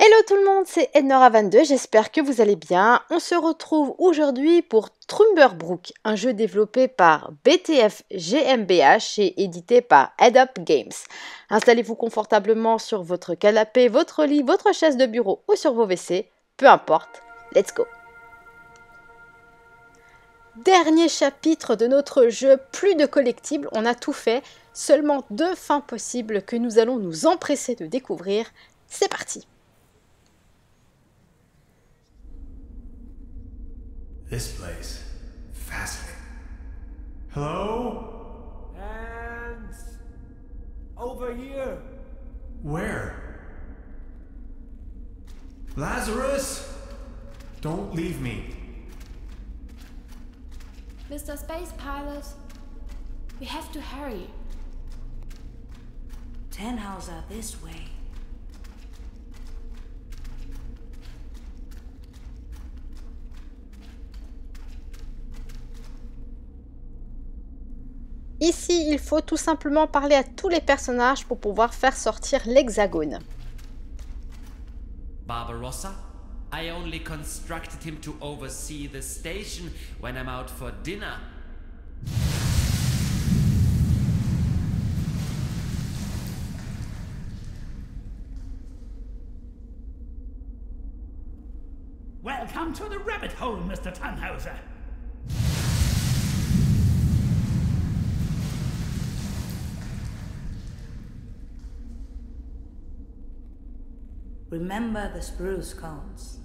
Hello tout le monde, c'est Ednora22, j'espère que vous allez bien. On se retrouve aujourd'hui pour Trumberbrook, un jeu développé par BTF GmbH et édité par Up Games. Installez-vous confortablement sur votre canapé, votre lit, votre chaise de bureau ou sur vos WC, peu importe, let's go Dernier chapitre de notre jeu, plus de collectibles, on a tout fait, seulement deux fins possibles que nous allons nous empresser de découvrir. C'est parti This place. Fascinating. Hello? And over here. Where? Lazarus? Don't leave me. Mr. Space Pilot, we have to hurry. Tannhauser this way. Ici, il faut tout simplement parler à tous les personnages pour pouvoir faire sortir l'hexagone. Barbarossa? I only constructed him to oversee the station when I'm out for dinner. Welcome to the rabbit hole, Mr. Tannhauser. Remember the spruce cones.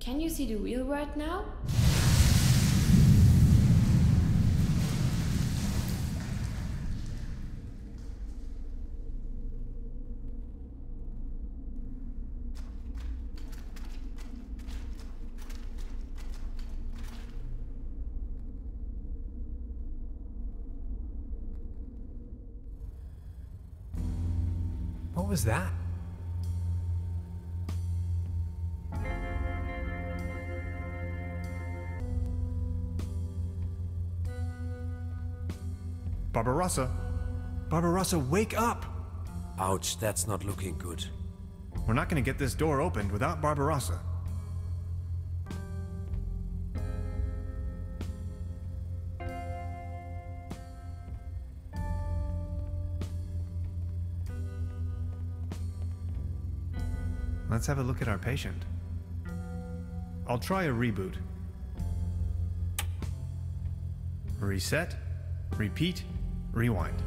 Can you see the wheel right now? Was that? Barbarossa? Barbarossa, wake up! Ouch, that's not looking good. We're not gonna get this door opened without Barbarossa. Let's have a look at our patient. I'll try a reboot. Reset, repeat, rewind.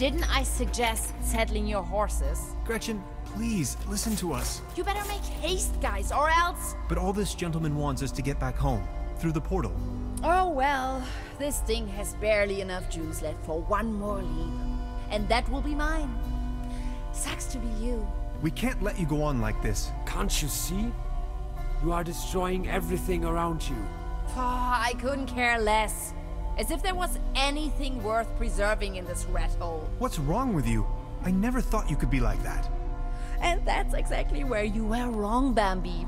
Didn't I suggest settling your horses? Gretchen, please, listen to us. You better make haste, guys, or else. But all this gentleman wants is to get back home, through the portal. Oh well, this thing has barely enough juice left for one more leap. And that will be mine. Sucks to be you. We can't let you go on like this. Can't you see? You are destroying everything around you. Oh, I couldn't care less. As if there was anything worth preserving in this rat hole. What's wrong with you? I never thought you could be like that. And that's exactly where you were wrong, Bambi.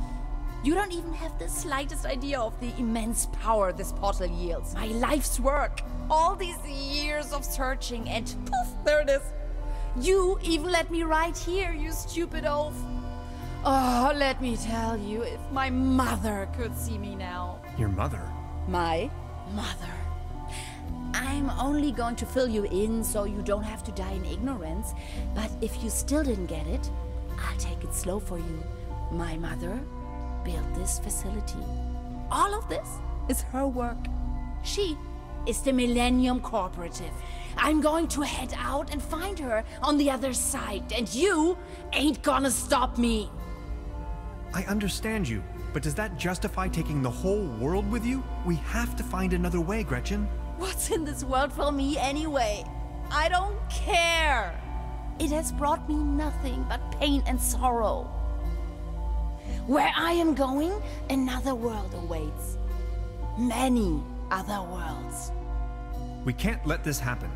You don't even have the slightest idea of the immense power this portal yields. My life's work. All these years of searching, and poof, there it is. You even let me right here, you stupid oaf. Oh, let me tell you, if my mother could see me now. Your mother? My mother. I'm only going to fill you in so you don't have to die in ignorance. But if you still didn't get it, I'll take it slow for you. My mother built this facility. All of this is her work. She is the Millennium Cooperative. I'm going to head out and find her on the other side, and you ain't gonna stop me. I understand you, but does that justify taking the whole world with you? We have to find another way, Gretchen. What's in this world for me anyway? I don't care. It has brought me nothing but pain and sorrow. Where I am going, another world awaits. Many other worlds. We can't let this happen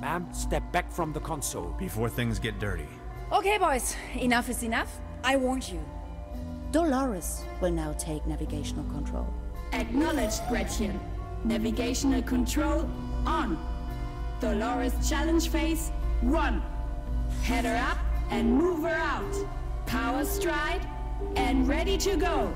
Ma'am, step back from the console. before things get dirty. Okay, boys, enough is enough. I warned you. Dolores will now take navigational control. Acknowledged, Gretchen. Navigational control on. Dolores challenge phase 1. Head her up and move her out. Power stride and ready to go.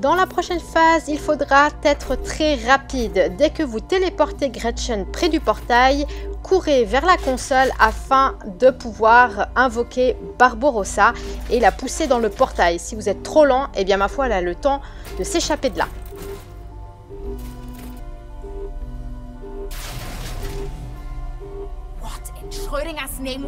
Dans la prochaine phase, il faudra être très rapide. Dès que vous téléportez Gretchen près du portail, courez vers la console afin de pouvoir invoquer Barbarossa et la pousser dans le portail. Si vous êtes trop lent, eh bien ma foi, elle a le temps de s'échapper de là. What name?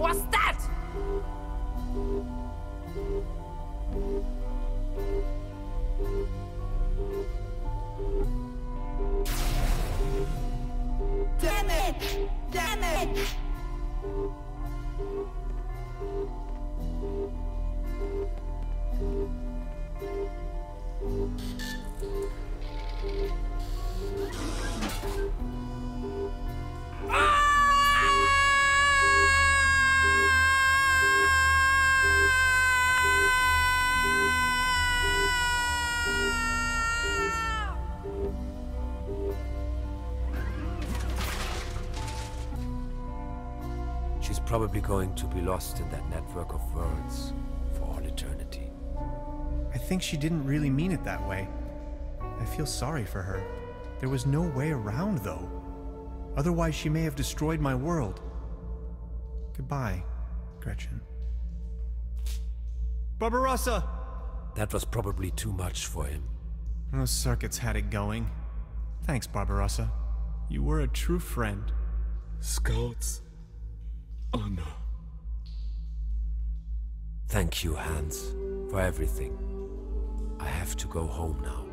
Probably going to be lost in that network of worlds for all eternity. I think she didn't really mean it that way. I feel sorry for her. There was no way around, though. Otherwise, she may have destroyed my world. Goodbye, Gretchen. Barbarossa! That was probably too much for him. Those circuits had it going. Thanks, Barbarossa. You were a true friend. Scouts. Oh, Honor. Thank you, Hans, for everything. I have to go home now.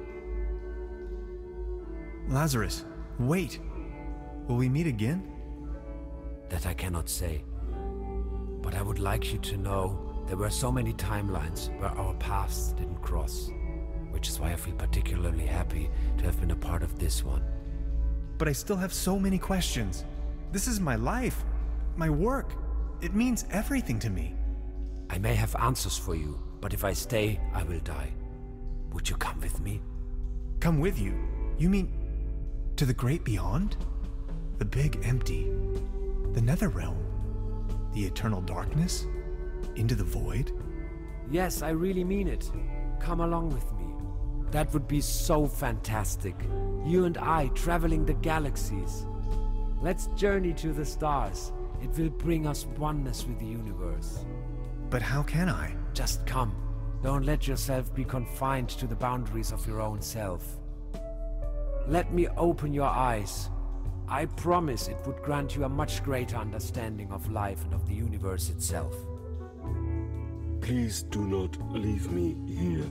Lazarus, wait. Will we meet again? That I cannot say. But I would like you to know there were so many timelines where our paths didn't cross. Which is why I feel particularly happy to have been a part of this one. But I still have so many questions. This is my life, my work. It means everything to me. I may have answers for you, but if I stay, I will die. Would you come with me? Come with you? You mean to the great beyond? The big empty? The nether realm? The eternal darkness? Into the void? Yes, I really mean it. Come along with me. That would be so fantastic. You and I traveling the galaxies. Let's journey to the stars. It will bring us oneness with the universe. But how can I? Just come. Don't let yourself be confined to the boundaries of your own self. Let me open your eyes. I promise it would grant you a much greater understanding of life and of the universe itself. Please do not leave me here.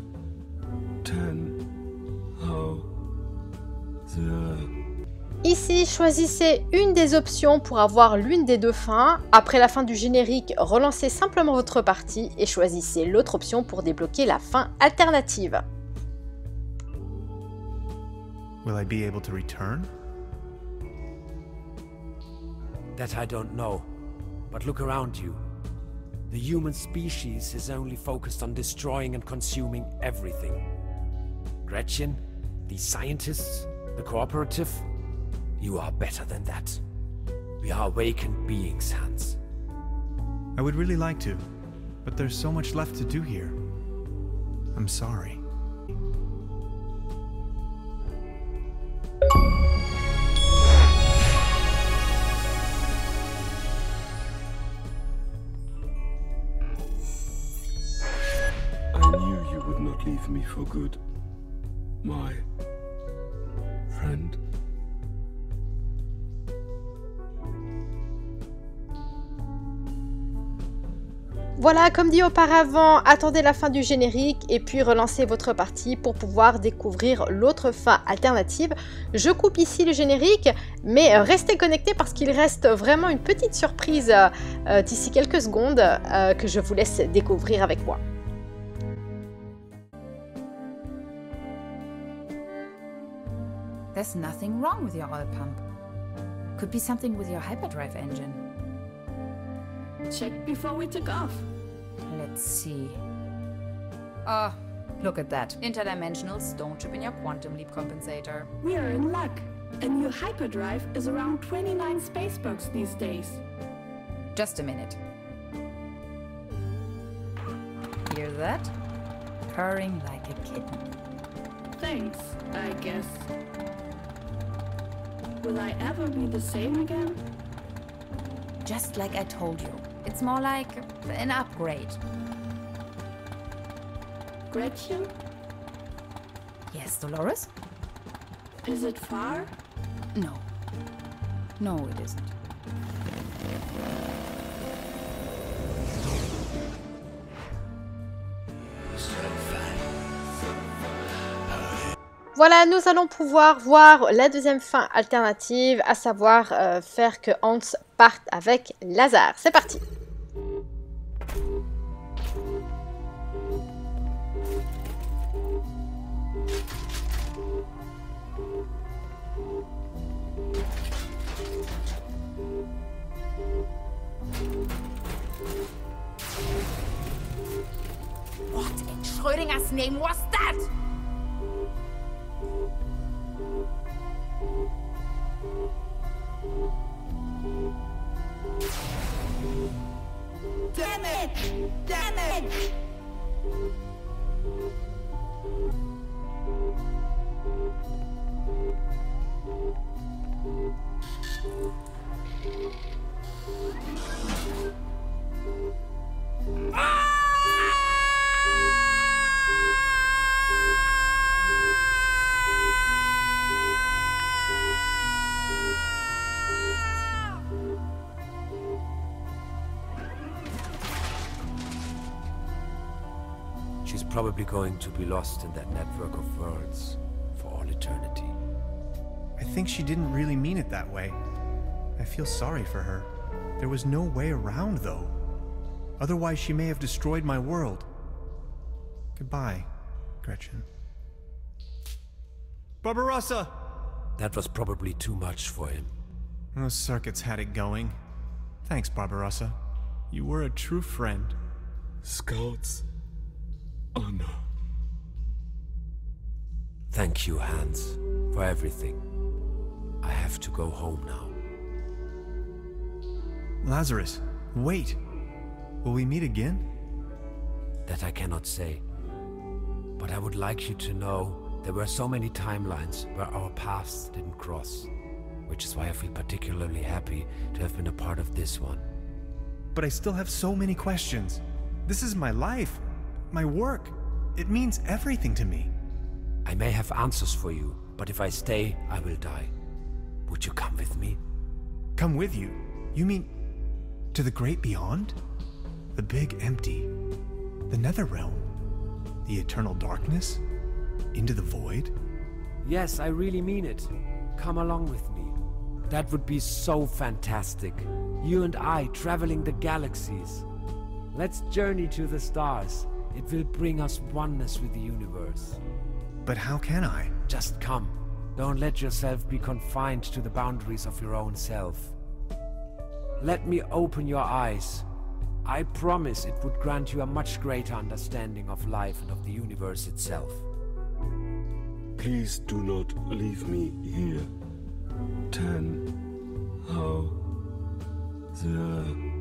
Ten. How? The... Ici, choisissez une des options pour avoir l'une des deux fins. Après la fin du générique, relancez simplement votre partie et choisissez l'autre option pour débloquer la fin alternative. Will I be able to return? That I don't know. But look around you. The human species is only focused on destroying and consuming everything. Gretchen, these scientists, the cooperative, you are better than that. We are awakened beings, Hans. I would really like to, but there's so much left to do here. I'm sorry. I knew you would not leave me for good. My friend. Voilà, comme dit auparavant, attendez la fin du générique et puis relancez votre partie pour pouvoir découvrir l'autre fin alternative. Je coupe ici le générique, mais restez connectés parce qu'il reste vraiment une petite surprise euh, d'ici quelques secondes euh, que je vous laisse découvrir avec moi. There's nothing wrong with your oil pump. Could be something with your hyperdrive engine. Checked before we took off. Let's see. Oh, look at that. Interdimensional stone chip in your quantum leap compensator. We are in luck. A new hyperdrive is around 29 spacebucks these days. Just a minute. Hear that? Purring like a kitten. Thanks, I guess. Will I ever be the same again? Just like I told you. It's more like an upgrade. Gretchen? Yes, Dolores? Is it far? No. No, it isn't. Voilà, nous allons pouvoir voir la deuxième fin alternative, à savoir euh, faire que Hans parte avec Lazare. C'est parti Schrödinger's name was She's probably going to be lost in that network of worlds for all eternity. I think she didn't really mean it that way. I feel sorry for her. There was no way around, though. Otherwise, she may have destroyed my world. Goodbye, Gretchen. Barbarossa! That was probably too much for him. Those circuits had it going. Thanks, Barbarossa. You were a true friend. Scouts, honor. Thank you, Hans, for everything. I have to go home now. Lazarus, wait. Will we meet again? That I cannot say. But I would like you to know there were so many timelines where our paths didn't cross. Which is why I feel particularly happy to have been a part of this one. But I still have so many questions. This is my life, my work. It means everything to me. I may have answers for you, but if I stay, I will die. Would you come with me? Come with you? You mean to the great beyond? The big empty? The nether realm? The eternal darkness? Into the void? Yes, I really mean it. Come along with me. That would be so fantastic. You and I traveling the galaxies. Let's journey to the stars. It will bring us oneness with the universe. But how can I? Just come. Don't let yourself be confined to the boundaries of your own self. Let me open your eyes. I promise it would grant you a much greater understanding of life and of the universe itself. Please do not leave me here. Ten. How? The.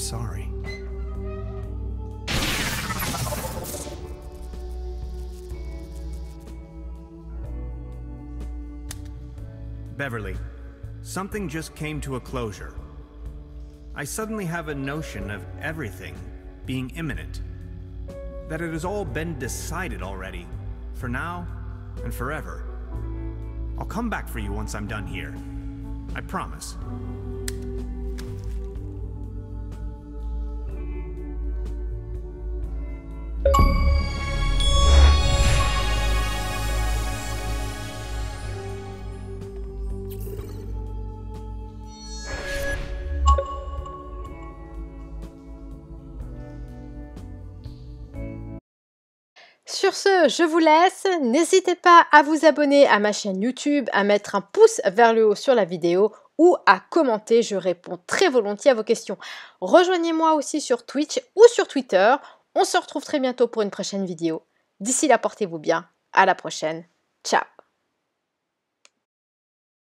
Sorry. Beverly, something just came to a closure. I suddenly have a notion of everything being imminent. That it has all been decided already, for now and forever. I'll come back for you once I'm done here. I promise. Sur ce, je vous laisse. N'hésitez pas à vous abonner à ma chaîne YouTube, à mettre un pouce vers le haut sur la vidéo ou à commenter. Je réponds très volontiers à vos questions. Rejoignez-moi aussi sur Twitch ou sur Twitter. On se retrouve très bientôt pour une prochaine vidéo. D'ici là, portez-vous bien. À la prochaine. Ciao